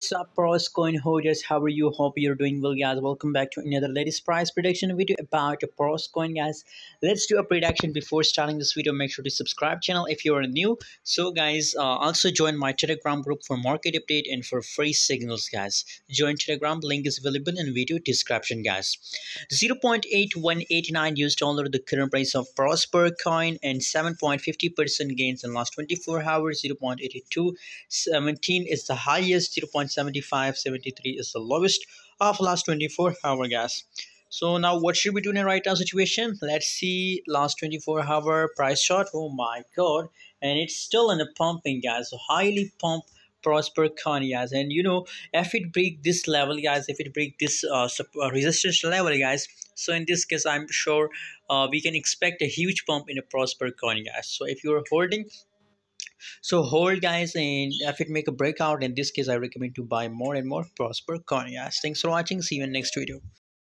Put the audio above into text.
What's up, pros coin holders? How are you? Hope you're doing well, guys. Welcome back to another latest price prediction video about pros coin, guys. Let's do a prediction before starting this video. Make sure to subscribe channel if you are new. So, guys, uh, also join my Telegram group for market update and for free signals, guys. Join Telegram. Link is available in video description, guys. 0.8189 US dollar the current price of Prosper coin and 7.50% gains in last 24 hours. 0.8217 is the highest. 0. 75 73 is the lowest of last 24 hour gas. So now what should we do in a right now situation? Let's see last 24 hour price chart. Oh my god. And it's still in a pumping guys highly pump prosper coin guys and you know if it break this level guys if it break this uh, uh, resistance level guys so in this case i'm sure uh, we can expect a huge pump in a prosper coin guys so if you're holding so hold guys and if it make a breakout in this case i recommend to buy more and more prosper coin yes thanks for watching. See you in next video